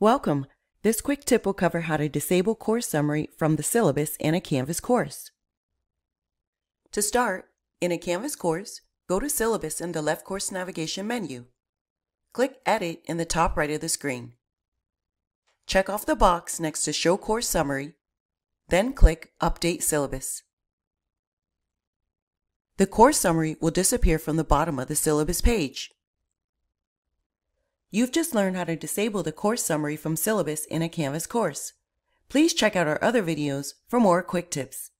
Welcome! This quick tip will cover how to disable course summary from the syllabus in a Canvas course. To start, in a Canvas course, go to Syllabus in the left course navigation menu. Click Edit in the top right of the screen. Check off the box next to Show Course Summary, then click Update Syllabus. The course summary will disappear from the bottom of the syllabus page. You've just learned how to disable the course summary from syllabus in a Canvas course. Please check out our other videos for more quick tips.